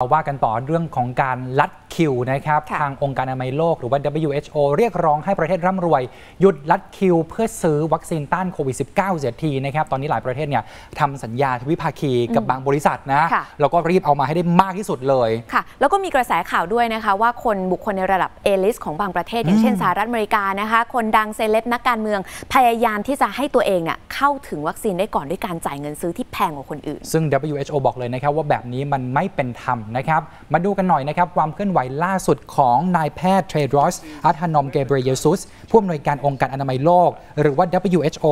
เราว่ากันต่อเรื่องของการลัด คิวนะครับค่ะทางองค์การอนามัยโลกหรือว่า WHO เรียกร้องให้ประเทศร่ำรวย หยุดลัดคิว เพื่อซื้อวัคซีนต้านโควิด -19 เสียทีนะครับตอนนี้หลายประเทศเนี่ยทำสัญญาทวิภาคีกับบางบริษัทนะค่ะแล้วก็รีบเอามาให้ได้มากที่สุดเลยค่ะ แล้วก็มีกระแสข่าวด้วยนะคะว่าคนบุคคลในระดับเอลิสของบางประเทศ อย่างเช่นสหรัฐอเมริกานะคะคนดังเซเลบนักการเมืองพยายามที่จะให้ตัวเองเนี่ยเข้าถึงวัคซีนได้ก่อนด้วยการจ่ายเงินซื้อที่แพงกว่าคนอื่น ซึ่ง WHO บอกเลยนะครับว่าแบบนี้มันไม่เป็นธรรมนะครับมาดูกันหน่อยนะครับความเคลื่อนไหวล่าสุดของนายแพทย์เทรดรอสอัธนอมเกเบรเยซุสผู้อำนวยการองค์การอนามัยโลก หรือว่า WHO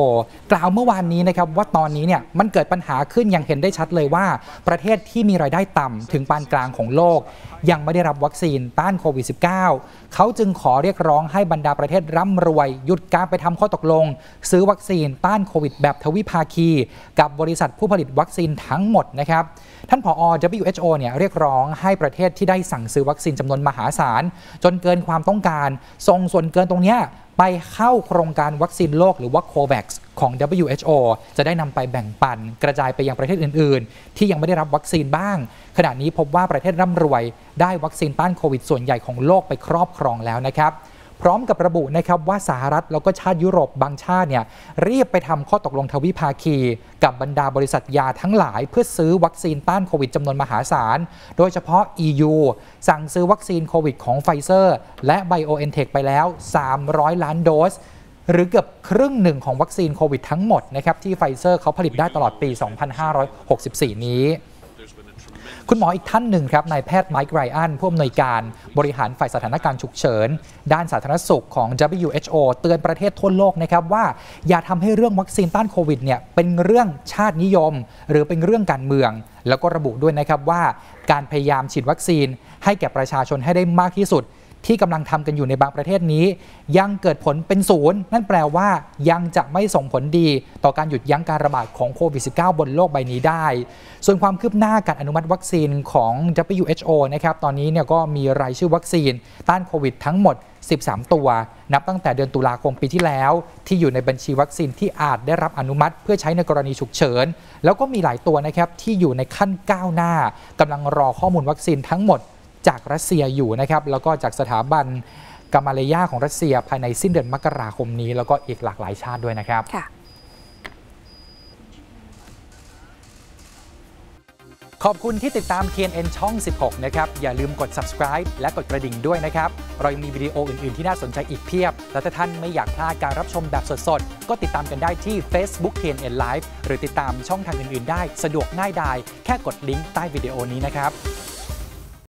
กล่าวเมื่อวานนี้นะครับว่าตอนนี้เนี่ยมันเกิดปัญหาขึ้นอย่างเห็นได้ชัดเลยว่า ประเทศที่มีรายได้ต่ำถึงปานกลางของโลก ยังไม่ได้รับวัคซีนต้านโควิด -19 เขาจึงขอเรียกร้องให้บรรดาประเทศร่ำรวย หยุดการไปทำข้อตกลง ซื้อวัคซีนต้านโควิด แบบทวิภาคี กับบริษัทผู้ผลิตวัคซีนทั้งหมดนะครับท่านผอ WHO เนี่ยเรียกร้องให้ประเทศที่ได้สั่งซื้อวัคซีนจำนวนมหาศาล จนเกินความต้องการ ส่งส่วนเกินตรงนี้ไปเข้าโครงการวัคซีนโลกหรือว่า COVAX ของ WHO จะได้นำไปแบ่งปัน กระจายไปยังประเทศอื่น ๆ ที่ยังไม่ได้รับวัคซีนบ้าง ขณะนี้พบว่าประเทศร่ำรวย ได้วัคซีนต้านโควิดส่วนใหญ่ของโลกไปครอบครองแล้วนะครับ พร้อมกับระบุนะครับว่าสหรัฐแล้วก็ชาติยุโรปบางชาติเนี่ยรีบไปทำข้อตกลงทวิภาคี กับบรรดาบริษัทยาทั้งหลาย เพื่อซื้อวัคซีนต้านโควิดจำนวนมหาศาล โดยเฉพาะ EU สั่งซื้อวัคซีนโควิดของไฟเซอร์ และ BioNTech ไปแล้ว 300 ล้านโดสหรือเกือบครึ่งหนึ่งของวัคซีนโควิดทั้งหมดนะครับที่ไฟเซอร์เขาผลิตได้ตลอดปี 2564 นี้ คุณหมออีกท่านหนึ่งครับนายแพทย์ไมค์ไรอันผู้อำนวยการบริหารฝ่ายสถานการณ์ฉุกเฉิน ด้านสาธารณสุขของ WHO เตือนประเทศทั่วโลกนะครับว่าอย่าทำให้เรื่องวัคซีนต้านโควิดเนี่ยเป็นเรื่องชาตินิยม หรือเป็นเรื่องการเมือง แล้วก็ระบุด้วยนะครับว่า การพยายามฉีดวัคซีน ให้แก่ประชาชนให้ได้มากที่สุด ที่กำลังทำกันอยู่ในบางประเทศนี้ ยังเกิดผลเป็นศูนย์นั่นแปลว่ายังจะไม่ส่งผลดีต่อการหยุดยั้งการระบาดของโควิด -19 บนโลกใบนี้ได้ ส่วนความคืบหน้าการอนุมัติวัคซีนของ WHO นะครับตอนนี้เนี่ยก็มีรายชื่อวัคซีน ต้านโควิดทั้งหมด 13 ตัว นับตั้งแต่เดือนตุลาคมปีที่แล้ว ที่อยู่ในบัญชีวัคซีนที่อาจได้รับอนุมัติ เพื่อใช้ในกรณีฉุกเฉิน แล้วก็มีหลายตัวนะครับที่อยู่ในขั้นก้าวหน้ากำลังรอข้อมูลวัคซีนทั้งหมด จากรัสเซียอยู่นะครับแล้วก็จากสถาบันกามาเลยาของรัสเซียภายในสิ้นเดือนมกราคมนี้ แล้วก็อีกหลากหลายชาติด้วยนะครับค่ะขอบคุณที่ติดตาม KNN ช่อง 16 นะครับ อย่าลืมกด subscribe และกดกระดิ่งด้วยนะครับ เรายังมีวิดีโออื่น ๆ ที่น่าสนใจอีกเพียบ และถ้าท่านไม่อยากพลาดการรับชมแบบสด ๆ ก็ติดตามกันได้ที่ Facebook KNN Live หรือติดตามช่องทางอื่น ๆ ได้ สะดวกง่ายดาย แค่กดลิงก์ใต้วิดีโอนี้นะครับ